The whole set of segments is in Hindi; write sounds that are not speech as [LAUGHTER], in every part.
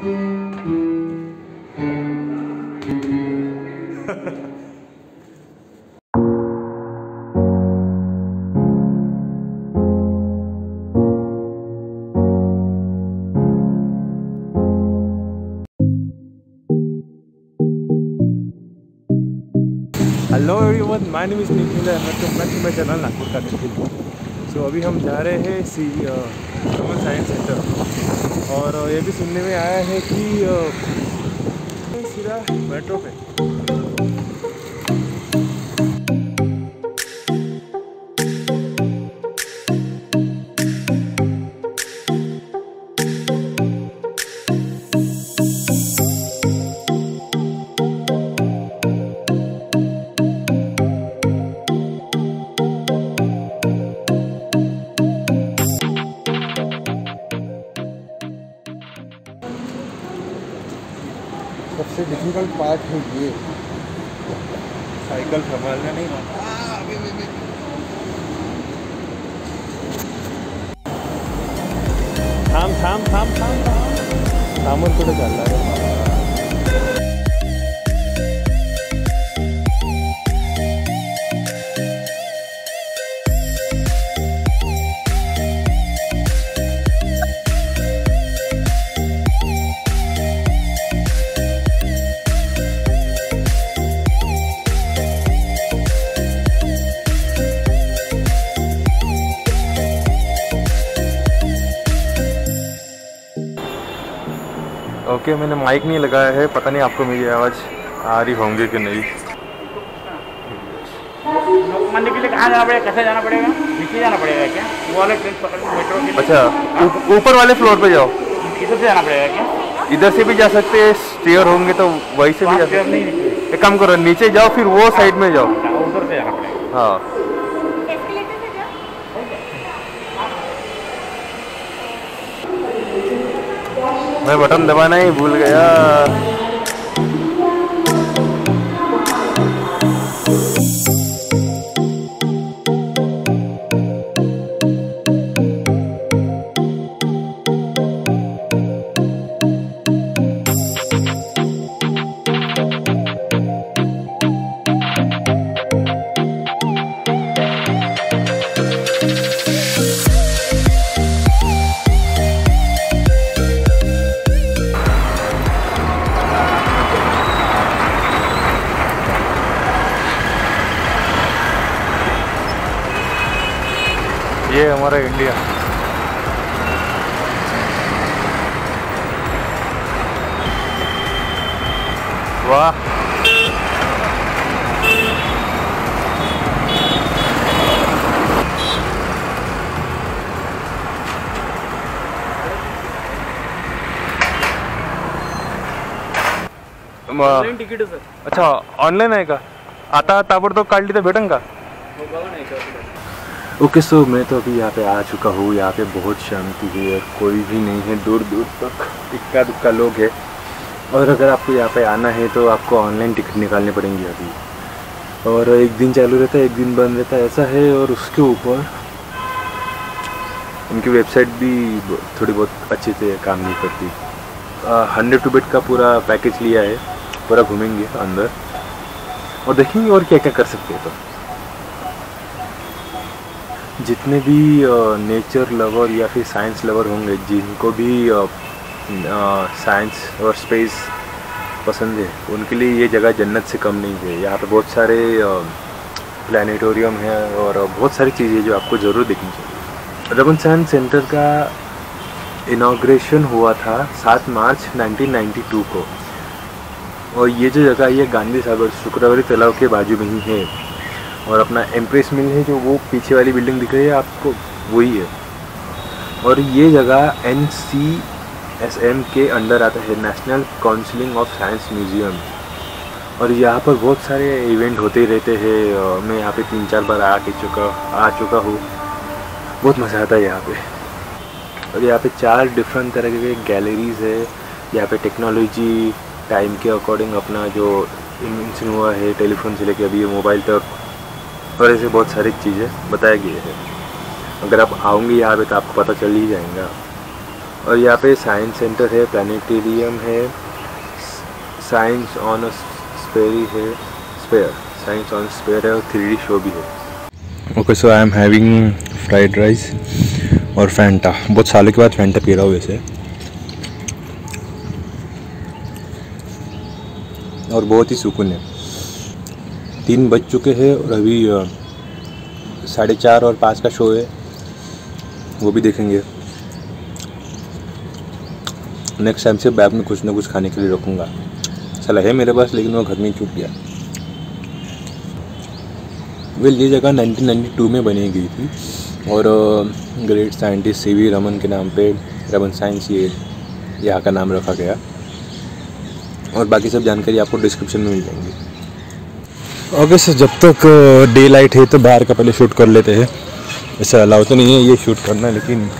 Hello everyone my name is Nikhil welcome back to my channel Nagpur का निखिल सो अभी हम जा रहे हैं सी कमल साइंस सेंटर और ये भी सुनने में आया है कि सीधा मेट्रो पे। ओके मैंने माइक नहीं लगाया है पता नहीं आपको मेरी आवाज़ आ रही होंगी कि नहीं। मंदिर के लिए कहाँ जाना पड़ेगा? कैसे जाना पड़ेगा? नीचे जाना पड़ेगा क्या? वो वाले ट्रेन पकड़ मेट्रो के अच्छा ऊपर वाले फ्लोर पे जाओ। इधर से जाना पड़ेगा क्या? इधर से भी जा सकते हैं स्टेयर होंगे तो वहीं से भी जा सकते हैं। एक काम करो नीचे जाओ फिर वो साइड में जाओ। हाँ, उधर से जाना पड़ेगा। हाँ। मैं बटन दबाना ही भूल गया। म- तिकीट सर. अच्छा ऑनलाईन आहे का? आता ताबडतोब काढली तर भेटेन का? ओके सो मैं तो अभी यहाँ पे आ चुका हूँ। यहाँ पे बहुत शांति है कोई भी नहीं है। दूर दूर तक इक्का दुक्का लोग है। और अगर आपको यहाँ पे आना है तो आपको ऑनलाइन टिकट निकालनी पड़ेंगी अभी। और एक दिन चालू रहता है एक दिन बंद रहता है ऐसा है। और उसके ऊपर उनकी वेबसाइट भी थोड़ी बहुत अच्छे से काम नहीं करती। हंड्रेड टू बेड का पूरा पैकेज लिया है। पूरा घूमेंगे अंदर। और देखेंगे और क्या क्या कर सकते हैं तो। जितने भी नेचर लवर या फिर साइंस लवर होंगे, जिनको भी साइंस और स्पेस पसंद है, उनके लिए ये जगह जन्नत से कम नहीं है। यहाँ पर बहुत सारे प्लानिटोरियम है और बहुत सारी चीज़ें जो आपको ज़रूर देखनी चाहिए। रमन साइंस सेंटर का इनाग्रेशन हुआ था 7 मार्च 1992 को और ये जो जगह ये गांधी सागर, शुक्रवारी तालाब के बाजू में ही है। और अपना एम्प्रेस मिल है, जो वो पीछे वाली बिल्डिंग दिख रही है, आपको वही है। और ये जगह एन सी एस एम के अंडर आता है national counselling of science museum और यहाँ पर बहुत सारे इवेंट होते रहते हैं मैं यहाँ पे तीन चार बार आ के चुका, आ चुका हूँ। बहुत मज़ा आता है यहाँ पे। और यहाँ पे चार डिफरेंट तरह के गैलरीज है। यहाँ पे टेक्नोलॉजी टाइम के अकॉर्डिंग अपना जो इन्वेंशन हुआ है टेलीफोन से लेके अभी मोबाइल तक, और ऐसे बहुत सारी चीज़ें बताया गया है। अगर आप आओगे यहाँ पे तो आपको पता चल ही जाएगा। और यहाँ पे साइंस सेंटर है प्लानिटेरियम है साइंस ऑन स्पेरी है स्पेयर साइंस ऑन स्पेयर है, और थ्री शो भी है। Okay so I am having fried rice और फैंटा बहुत सालों के बाद फैंटा पी रहा हूँ वैसे। और बहुत ही सुकून है। तीन बज चुके हैं और अभी साढ़े चार और पाँच का शो है। वो भी देखेंगे। नेक्स्ट टाइम से बैग में कुछ ना कुछ खाने के लिए रखूँगा। चला है मेरे पास, लेकिन वो घर में छूट गया। वेल ये जगह 1992 में बनी गई थी। और great scientist C V Raman के नाम पे रमन साइंस ये यहाँ का नाम रखा गया। और बाकी सब जानकारी आपको डिस्क्रिप्शन में मिल जाएँगी। सर जब तक डे लाइट है तो बाहर का पहले शूट कर लेते हैं। ऐसा अलाउ तो नहीं है ये शूट करना, लेकिन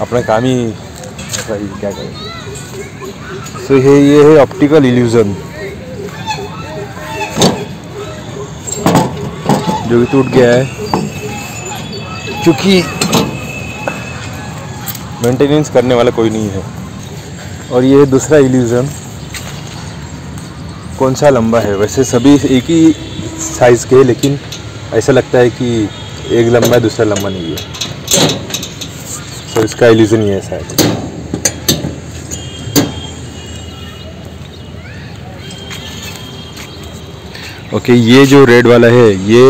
अपना काम ही ही क्या करें। सो ये ये है ऑप्टिकल इल्यूजन जो भी टूट गया है। क्योंकि मेंटेनेंस करने वाला कोई नहीं है। और ये दूसरा इल्यूजन कौन सा लंबा है? वैसे सभी एक ही साइज़ के हैं लेकिन ऐसा लगता है कि एक लंबा है दूसरा लंबा नहीं है। तो इसका इल्यूजन ही है शायद। ओके okay, ये जो रेड वाला है ये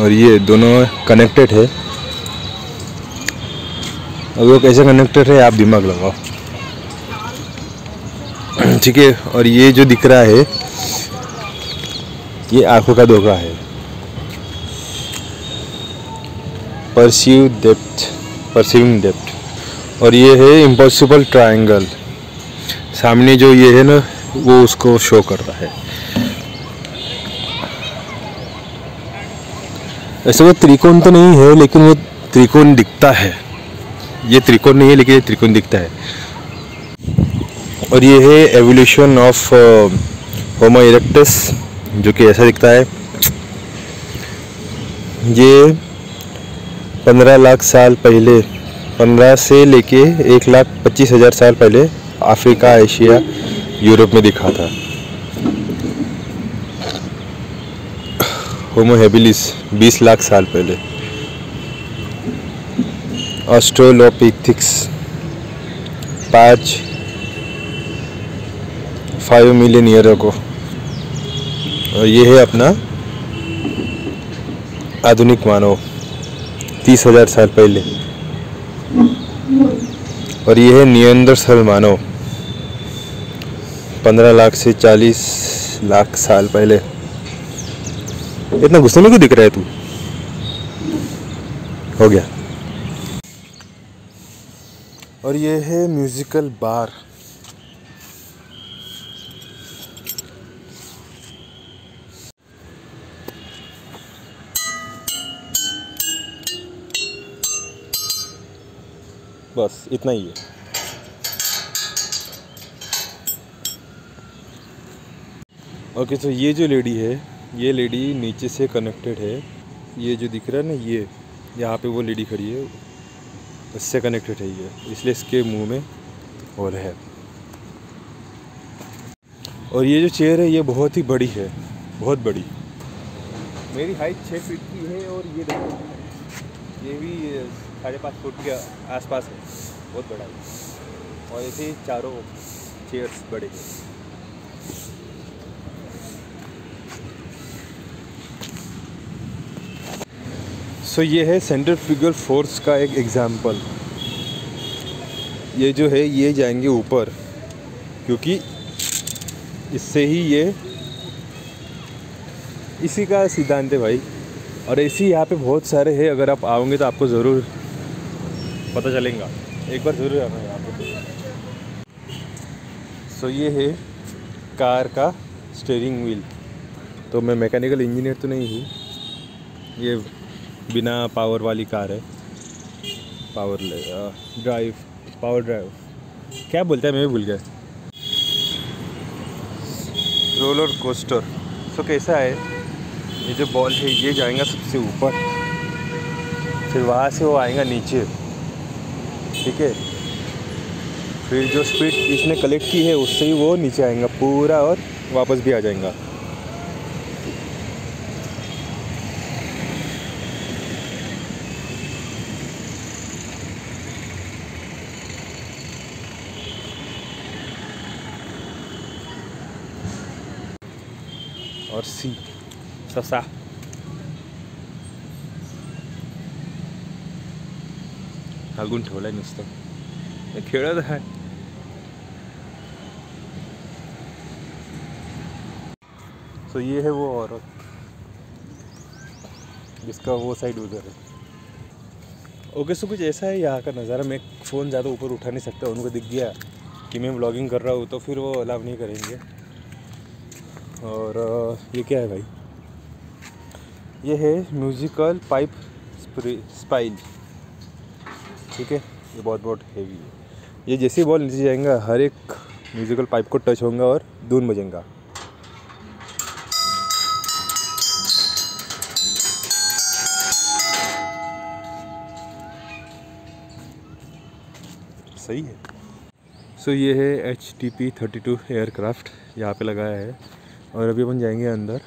और ये दोनों कनेक्टेड है। और वो कैसे कनेक्टेड है आप दिमाग लगाओ। [CLEARS THROAT] ठीक है और ये जो दिख रहा है ये आँखों का धोखा है। परसीव डेप्थ परसीविंग डेप्थ और ये है इम्पॉसिबल ट्रायंगल सामने जो ये है ना, वो उसको शो कर रहा है। ऐसे वो त्रिकोण तो नहीं है, लेकिन वो त्रिकोण दिखता है। ये त्रिकोण नहीं है, लेकिन ये त्रिकोण दिखता है। और ये है एवोल्यूशन ऑफ़ होमो इरेक्टस जो कि ऐसा दिखता है। ये पंद्रह लाख साल पहले, पंद्रह से लेके एक लाख पच्चीस हज़ार साल पहले अफ्रीका, एशिया, यूरोप में दिखा था। होमो हेबिलिस 20 लाख साल पहले। ऑस्ट्रोलोपिथिक्स पाँच फाइव मिलियन ईयर को और ये है अपना आधुनिक मानव, तीस हज़ार साल पहले। और ये है नियंदरसल मानव, पंद्रह लाख से चालीस लाख साल पहले। इतना गुस्से में क्यों दिख रहा है तू? हो गया। और ये है म्यूजिकल बार। बस, इतना ही है। ओके तो ये जो लेडी है, ये लेडी नीचे से कनेक्टेड है। ये जो दिख रहा है ना, ये, यहाँ पे वो लेडी खड़ी है। इससे कनेक्टेड है ये, इसलिए इसके मुँह में होल है। और ये जो चेयर है, ये बहुत ही बड़ी है, बहुत बड़ी। मेरी हाइट छः फीट की है और ये देखो, ये भी साढ़े पाँच फुट के आसपास है। बहुत बड़ा है। और ऐसे ही चारों चेयर्स बड़े हैं। सो ये है सेंटर फिगर फोर्स का एक एग्ज़ाम्पल ये जो है, ये जाएँगे ऊपर, क्योंकि इससे ही ये इसी का सिद्धांत है भाई। और ऐसे यहाँ पे बहुत सारे हैं, अगर आप आओगे तो आपको ज़रूर पता चलेगा। एक बार ज़रूर आना यहाँ पे। सो ये है कार का स्टेयरिंग व्हील तो मैं मैकेनिकल इंजीनियर तो नहीं हूँ। ये बिना पावर वाली कार है। पावर ड्राइव पावर ड्राइव क्या बोलता है, मैं भी भूल गया। रोलर कोस्टर सो कैसा है? ये जो बॉल है, ये जाएगा सबसे ऊपर। फिर वहाँ से वो आएगा नीचे। ठीक है? फिर जो स्पीड इसने कलेक्ट की है, उससे ही वो नीचे आएगा, पूरा और वापस भी आ जाएगा। और सी ससा। हागून ठेवलाय नुसतं. हे खेळत आहे. सो ये है वो औरत. जिसका वो साइड उधर है. ओके सो कुछ ऐसा है यहाँ का नज़ारा। मैं फ़ोन ज़्यादा ऊपर उठा नहीं सकता। उनको दिख गया कि मैं व्लॉगिंग कर रहा हूँ तो फिर वो अलाव नहीं करेंगे। और ये क्या है भाई? ये है म्यूजिकल पाइप स्पाइल ठीक है? ये बहुत बहुत हैवी है। ये जैसे बॉल नीचे जाएगा हर एक म्यूजिकल पाइप को टच होगा और धुन बजेगा सही है। सो so, ये है H T P thirty two aircraft यहाँ पे लगाया है। और अभी अपन जाएँगे अंदर।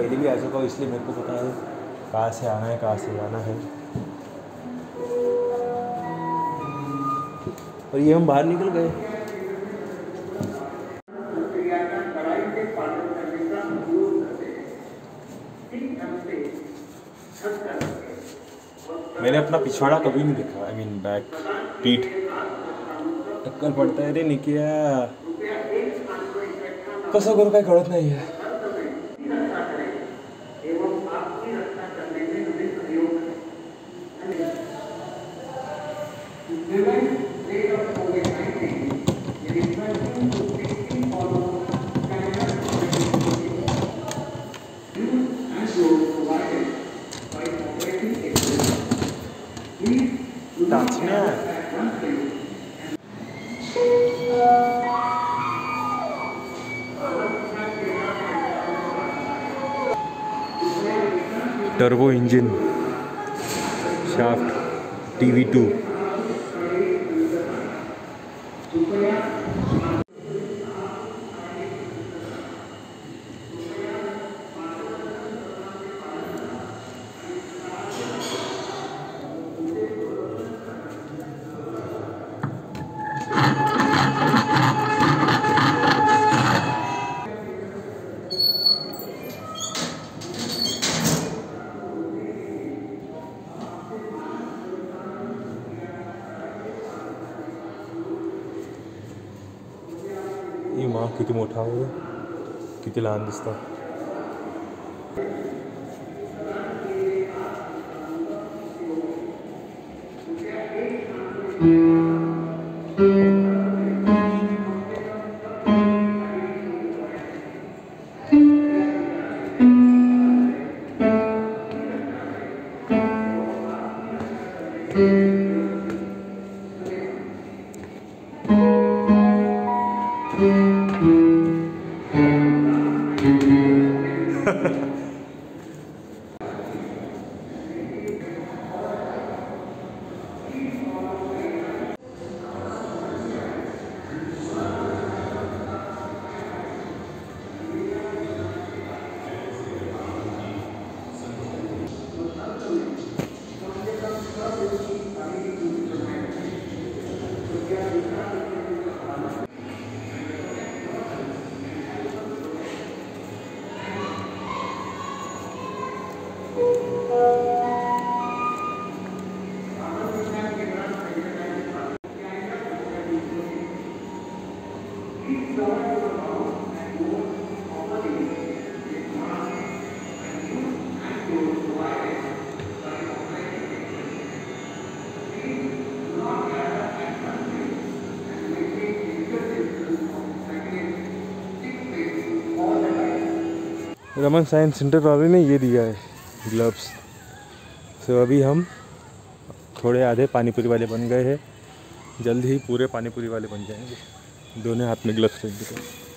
पहले भी आ चुका हूँ इसलिए मेरे को पता है, कहाँ से आना है, कहाँ से जाना है। और ये हम बाहर निकल गए। मैंने अपना पिछवाड़ा कभी नहीं देखा आई मीन बैक पीठ टक्कर पडता है रे निकिया, कसं करू काय कळत नाही turbo engine shaft T V two доставки. Raman science centre वाले ने ये दिया है ग्लव्स सो अभी हम थोड़े आधे पानीपुरी वाले बन गए हैं। जल्द ही पूरे पानीपुरी वाले बन जाएँगे। दोनों हाथ में ग्लव्स रख अभी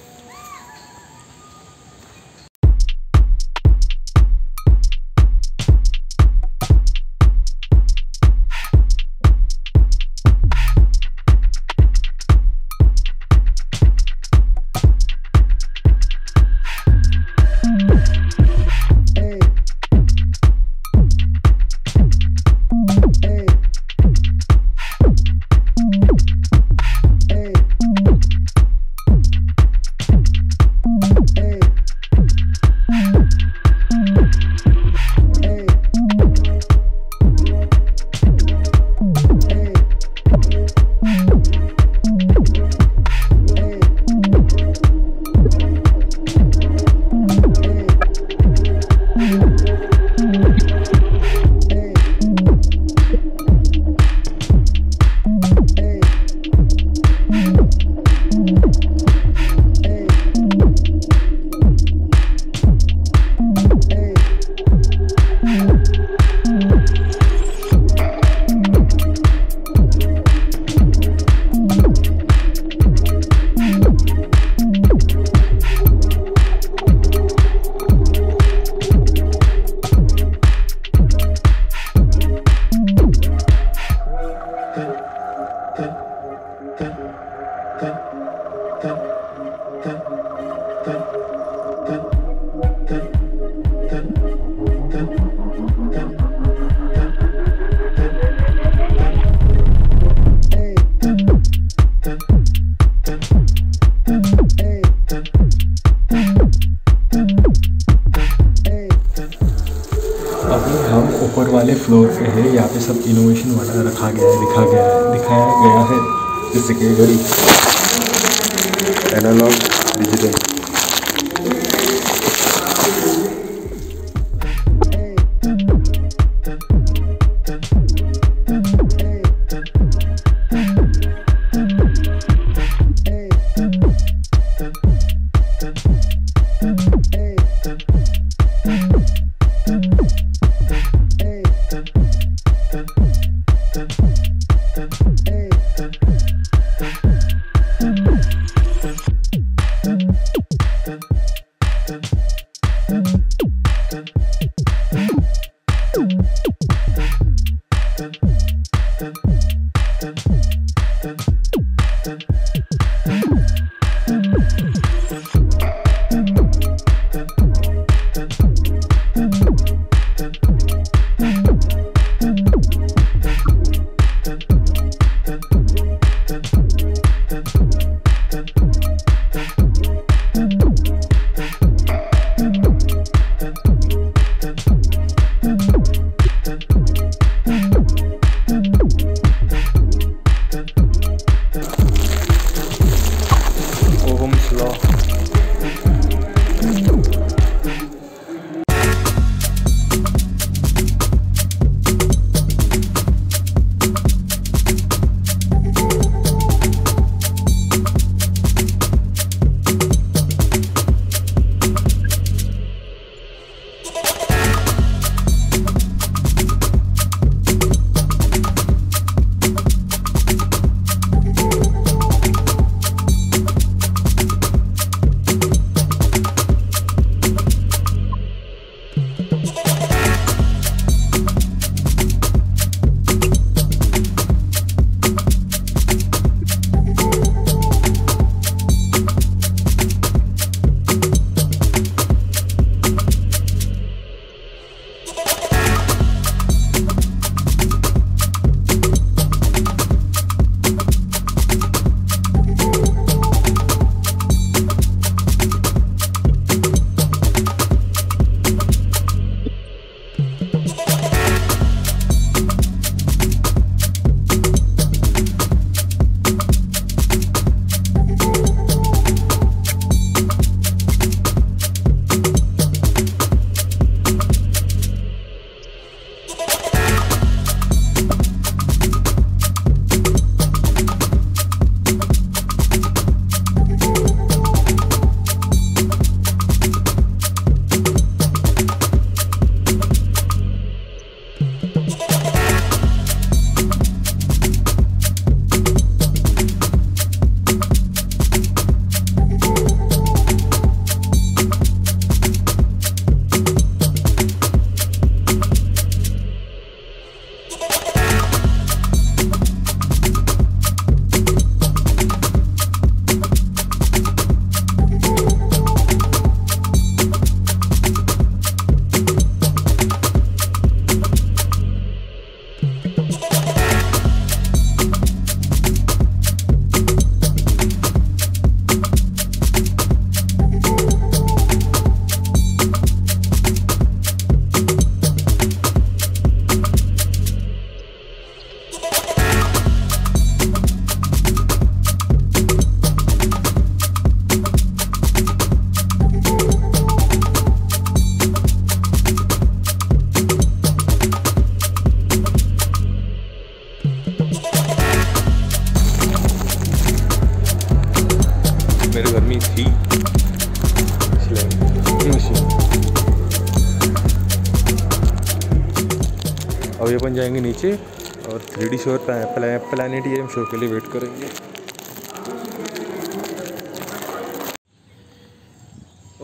शो प्लानिटेरियम शो के लिए वेट करेंगे।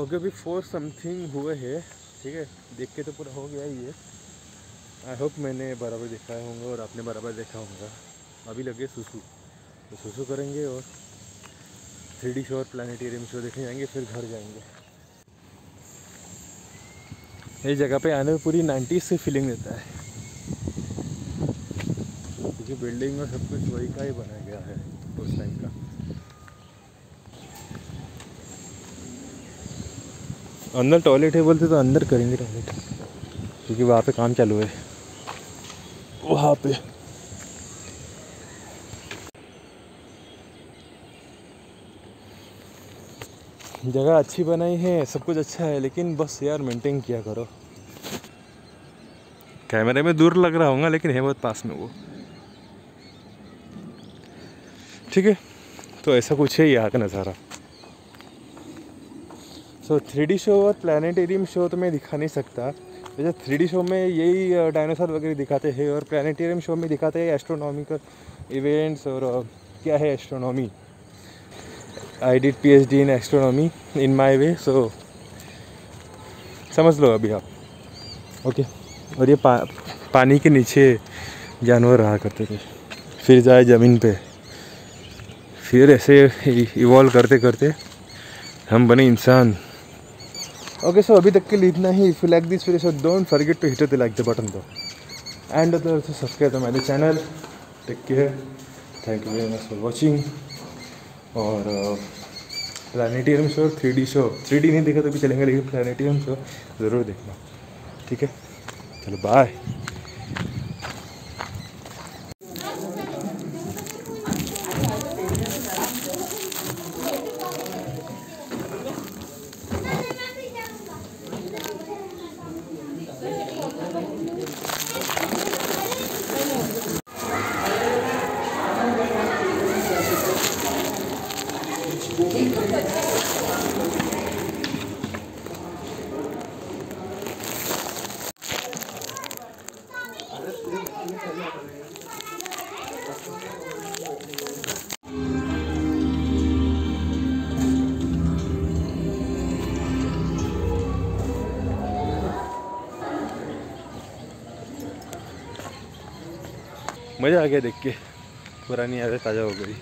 ओके, अभी फोर समथिंग हुए है, ठीक है? देख के तो पूरा हो गया ही है आई होप मैंने बराबर दिखाया होंगे और आपने बराबर देखा होगा। अभी लगे सुसु। तो सुसु करेंगे और थ्री डी शो और प्लानिटेरियम शो देखने जाएँगे, फिर घर जाएँगे। इस जगह पे आने में पूरी नाइन्टीज से फीलिंग देता है। क्योंकि बिल्डिंग और सब कुछ वही का ही बनाया गया है उस टाइम का। अंदर टॉयलेट है, बोलते तो अंदर करेंगे टॉयलेट क्योंकि वहाँ पे काम चालू है। वहाँ पे। जगह अच्छी बनाई है, सब कुछ अच्छा है, लेकिन बस यार मेंटेन किया करो। कैमरे में दूर लग रहा होगा, लेकिन है बहुत पास में वो। ठीक है? तो ऐसा कुछ है यहाँ का नज़ारा। सो थ्री डी शो और प्लानिटेरियम शो तो मैं दिखा नहीं सकता। जैसे थ्री डी शो में यही डायनासोर वगैरह दिखाते हैं और प्लानिटेरियम शो में दिखाते हैं एस्ट्रोनॉमिकल इवेंट्स और क्या है astronomy I did P H D in astronomy in my way so समझ लो अभी आप। ओके और ये पा, पानी के नीचे जानवर रहा करते थे। फिर जाए ज़मीन पे। फिर ऐसे इवॉल्व करते करते हम बने इंसान। ओके सो अभी तक के लिए इतना ही। If you like this video so don't forget to hit the like the button do and other to subscribe the my channel take care thank you very much for watching और planetarium show three D show three D नहीं देखा तो भी चलेंगे, लेकिन प्लानिटेरियम शो ज़रूर देखना। ठीक है? चलो बाय मज़ा आ गया देख के। पुरानी यादें ताज़ा हो गई।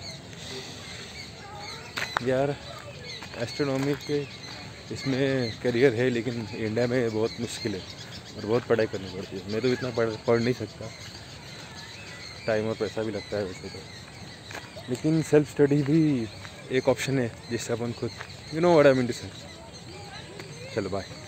यार एस्ट्रोनॉमी के इसमें करियर है, लेकिन इंडिया में बहुत मुश्किल है और बहुत पढ़ाई करनी पड़ती है। मैं तो इतना पढ़ पढ़ नहीं सकता। टाइम और पैसा भी लगता है वैसे तो। लेकिन सेल्फ स्टडी भी एक ऑप्शन है, जिससे अपन खुद you know what I mean to say चलो बाय